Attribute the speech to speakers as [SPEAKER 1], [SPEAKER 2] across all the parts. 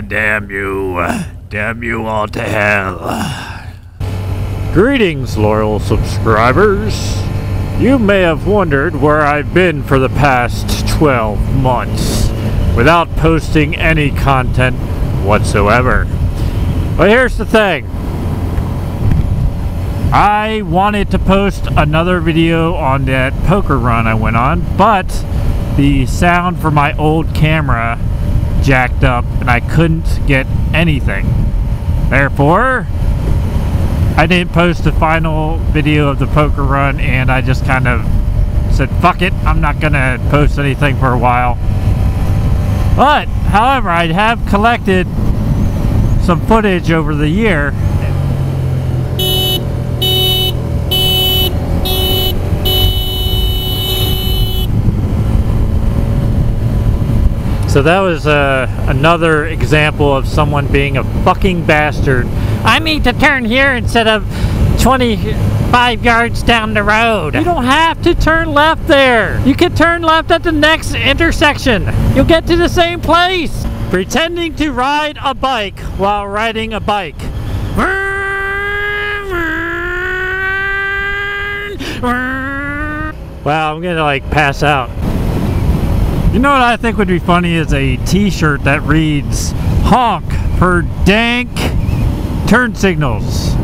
[SPEAKER 1] damn you. Damn you all to hell.
[SPEAKER 2] Greetings, loyal subscribers. You may have wondered where I've been for the past 12 months without posting any content whatsoever. But here's the thing. I wanted to post another video on that poker run I went on, but the sound for my old camera jacked up and I couldn't get anything. Therefore, I didn't post the final video of the poker run and I just kind of said, fuck it, I'm not gonna post anything for a while. But, however, I have collected some footage over the year. So that was uh, another example of someone being a fucking bastard. I need to turn here instead of 25 yards down the road. You don't have to turn left there. You can turn left at the next intersection. You'll get to the same place. Pretending to ride a bike while riding a bike. Wow, I'm gonna like pass out. You know what I think would be funny is a t-shirt that reads honk for dank turn signals.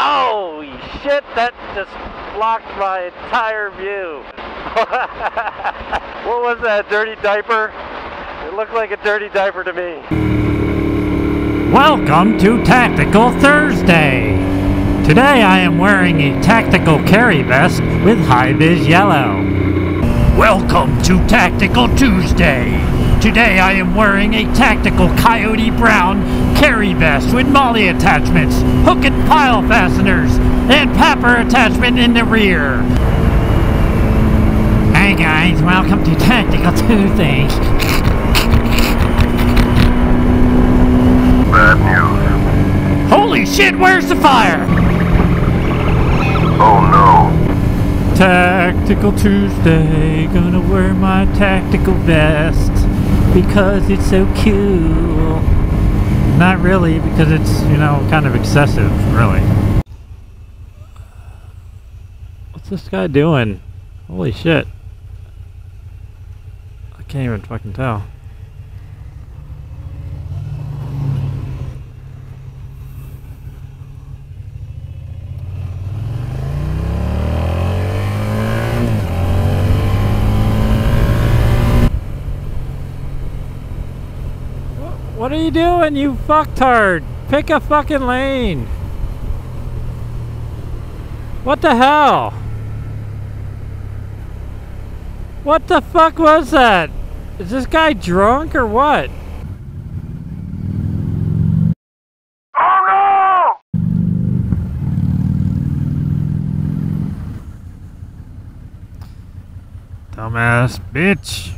[SPEAKER 2] Oh shit, that just blocked my entire view. what was that, dirty diaper? It looked like a dirty diaper to me. Welcome to Tactical Thursday. Today I am wearing a tactical carry vest with high-vis yellow. Welcome to Tactical Tuesday. Today I am wearing a tactical coyote brown carry vest with MOLLE attachments, hook and pile fasteners, and papper attachment in the rear. Hey guys, welcome to Tactical Tuesday.
[SPEAKER 3] Bad news.
[SPEAKER 2] Holy shit, where's the fire?
[SPEAKER 3] Oh no.
[SPEAKER 2] Tactical Tuesday, gonna wear my tactical vest because it's so cool. Not really, because it's, you know, kind of excessive, really. What's this guy doing? Holy shit. I can't even fucking tell. What are you doing, you fucktard? Pick a fucking lane. What the hell? What the fuck was that? Is this guy drunk or what?
[SPEAKER 3] Oh no!
[SPEAKER 2] Dumbass bitch.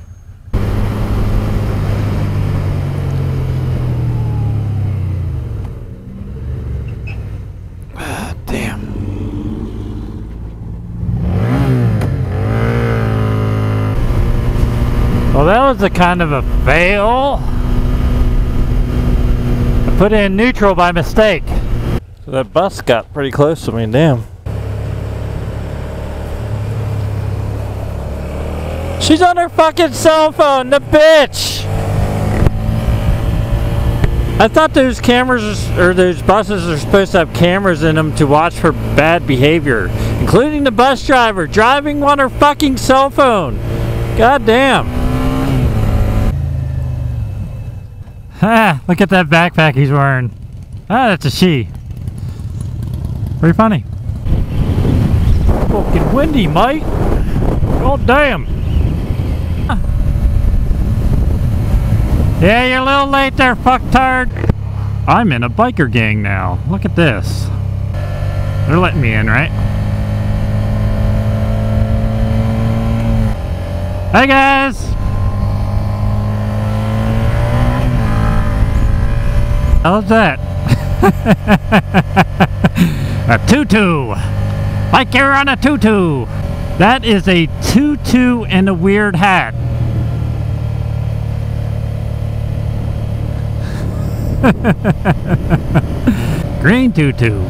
[SPEAKER 2] Ah, Damn. Well, that was a kind of a fail. I put in neutral by mistake. That bus got pretty close to me, damn. She's on her fucking cell phone, the bitch! I thought those cameras or those buses are supposed to have cameras in them to watch for bad behavior, including the bus driver driving on her fucking cell phone. God damn. Ah, look at that backpack he's wearing. Ah, that's a she. Very funny. Fucking windy, mate. God damn. Yeah, you're a little late there, fucktard. I'm in a biker gang now. Look at this. They're letting me in, right? Hey guys! How's that? a tutu! Like you're on a tutu! That is a tutu and a weird hat. Green tutu.